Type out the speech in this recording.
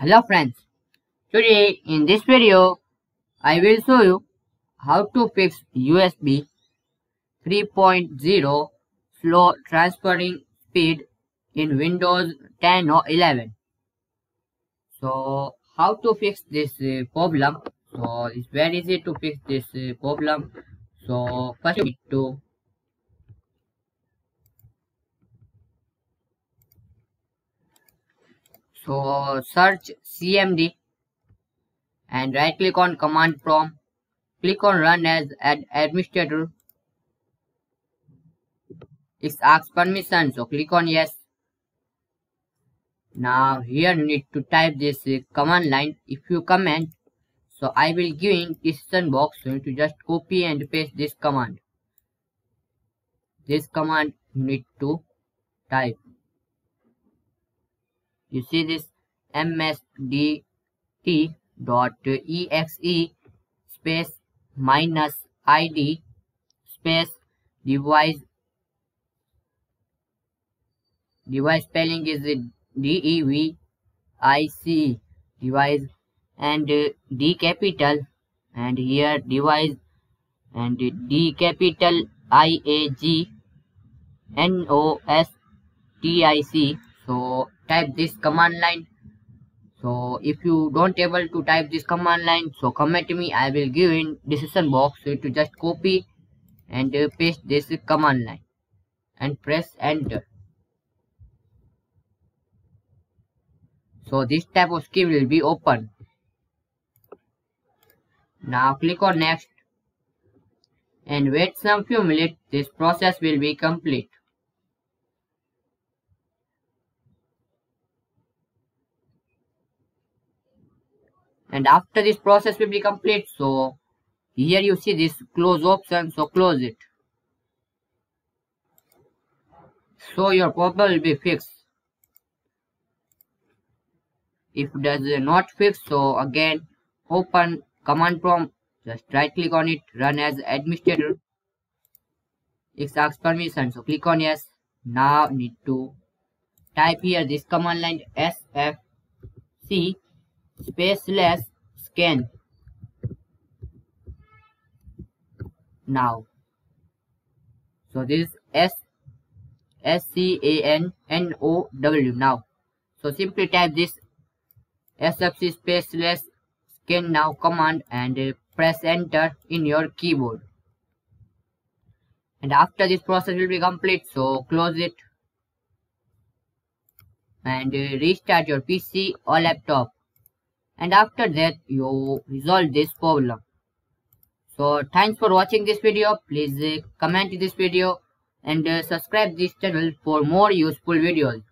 Hello friends, today in this video I will show you how to fix USB 3.0 slow transferring speed in Windows 10 or 11. So how to fix this uh, problem? So it's very easy to fix this uh, problem. So first you need to So search CMD and right click on command prompt. Click on run as ad administrator. It asks permission so click on yes. Now here you need to type this uh, command line. If you comment so I will give in decision box so you need to just copy and paste this command. This command you need to type you see this msdt dot exe space minus id space device device spelling is d e v i c device and uh, d capital and here device and d capital i a g n o s t i c. So type this command line. So if you don't able to type this command line so comment me i will give in decision box. So to just copy and uh, paste this command line and press enter. So this type of screen will be open. Now click on next and wait some few minutes. This process will be complete and after this process will be complete so here you see this close option so close it. So your problem will be fixed. If it does not fix so again open command prompt just right click on it run as administrator. It asks permission so click on yes. Now need to type here this command line sfc spaceless scan now so this is s s c a n n o w. Now so simply type this sfc spaceless scan now command and uh, press enter in your keyboard. And after this process will be complete so close it. And uh, restart your pc or laptop and after that you resolve this problem. So thanks for watching this video. Please uh, comment this video and uh, subscribe this channel for more useful videos